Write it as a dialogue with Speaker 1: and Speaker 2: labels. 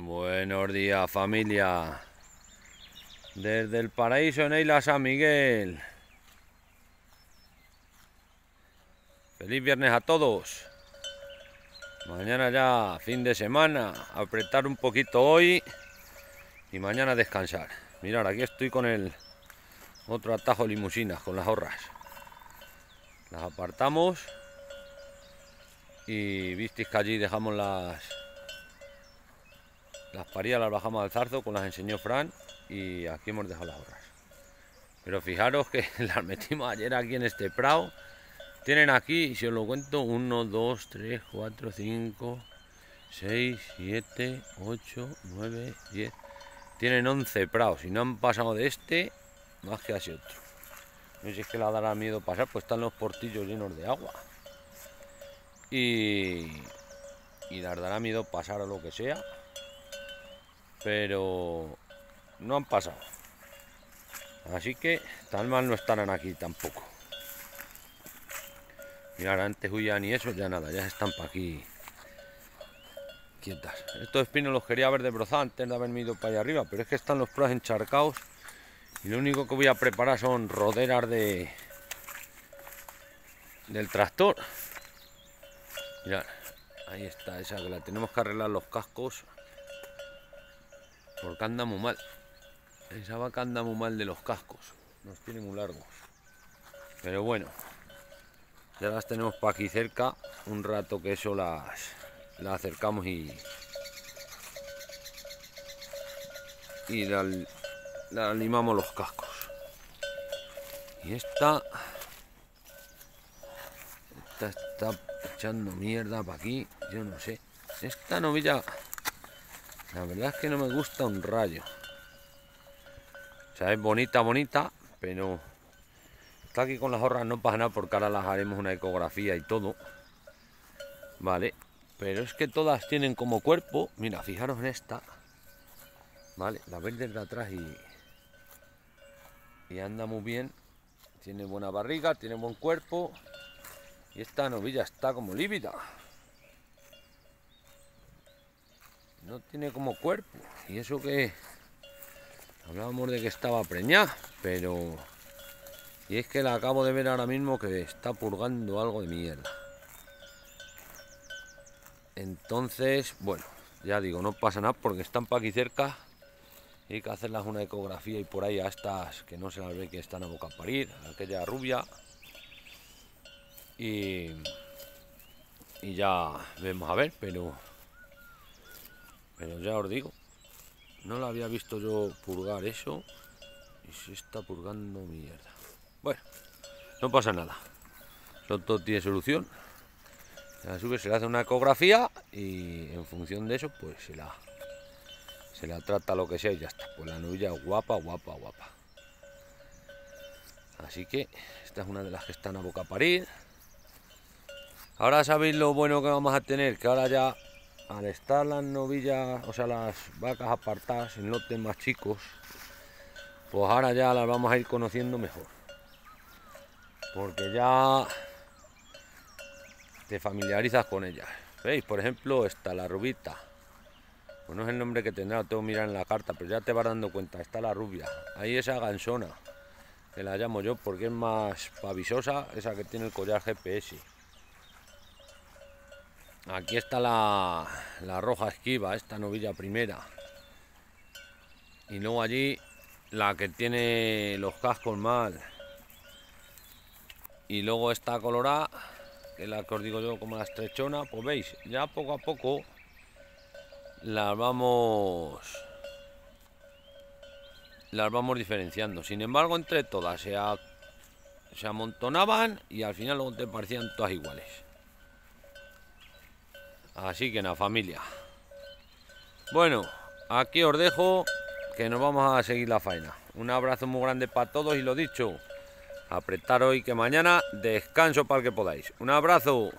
Speaker 1: Buenos días familia. Desde el paraíso en Isla San Miguel. Feliz viernes a todos. Mañana ya fin de semana. Apretar un poquito hoy Y mañana descansar. Mirad, aquí estoy con el Otro atajo de limusinas con las horras Las apartamos Y visteis que allí dejamos las las parías las bajamos al zarzo, con las enseñó Fran y aquí hemos dejado las horras. Pero fijaros que las metimos ayer aquí en este prado. Tienen aquí, si os lo cuento, 1, 2, 3, 4, 5, 6, 7, 8, 9, 10. Tienen 11 prados y no han pasado de este más que así otro. No sé si es que la dará miedo pasar, pues están los portillos llenos de agua. Y, y les dará miedo pasar a lo que sea pero no han pasado. Así que tan mal no estarán aquí tampoco. Mirad, antes huían y eso, ya nada, ya están para aquí quietas. Estos espinos los quería ver de broza antes de haberme ido para allá arriba, pero es que están los pros encharcados y lo único que voy a preparar son roderas de del tractor. Mirad, ahí está esa que la tenemos que arreglar los cascos porque anda muy mal. Esa vaca anda muy mal de los cascos. Nos tiene muy largos. Pero bueno. Ya las tenemos para aquí cerca. Un rato que eso las, las acercamos y... Y la, la limamos los cascos. Y esta... Esta está echando mierda para aquí. Yo no sé. Esta novilla la verdad es que no me gusta un rayo. O sea, es bonita, bonita, pero está aquí con las horras no pasa nada porque ahora las haremos una ecografía y todo. Vale, pero es que todas tienen como cuerpo, mira, fijaros en esta. Vale, la veis desde atrás y, y anda muy bien. Tiene buena barriga, tiene buen cuerpo. Y esta novilla está como lívida. No tiene como cuerpo. Y eso que hablábamos de que estaba preñada, pero... Y es que la acabo de ver ahora mismo que está purgando algo de mierda. Entonces, bueno, ya digo, no pasa nada porque están para aquí cerca. Y hay que hacerlas una ecografía y por ahí a estas que no se las ve que están a boca parir, aquella rubia. Y, y ya vemos a ver, pero pero ya os digo, no lo había visto yo purgar eso y se está purgando mierda. Bueno, no pasa nada. Eso todo tiene solución. La sube, se le hace una ecografía y en función de eso, pues se la, se la trata lo que sea y ya está. Pues la novilla guapa, guapa, guapa. Así que esta es una de las que están a boca a parir. Ahora sabéis lo bueno que vamos a tener, que ahora ya al estar las novillas, o sea, las vacas apartadas en lotes más chicos, pues ahora ya las vamos a ir conociendo mejor. Porque ya te familiarizas con ellas. ¿Veis? Por ejemplo, está la rubita. Pues no es el nombre que tendrá, lo tengo que mirar en la carta, pero ya te vas dando cuenta. Está la rubia. Ahí esa gansona, que la llamo yo porque es más pavisosa, esa que tiene el collar GPS. Aquí está la, roja esquiva, esta novilla primera. Y luego allí la que tiene los cascos mal. Y luego esta colorada, que es la que os digo yo como la estrechona, pues veis, ya poco a poco las vamos las vamos diferenciando. Sin embargo, entre todas se, se amontonaban y al final luego te parecían todas iguales. Así que nada, familia. Bueno, aquí os dejo que nos vamos a seguir la faena. Un abrazo muy grande para todos y lo dicho, apretar hoy que mañana descanso para el que podáis. Un abrazo.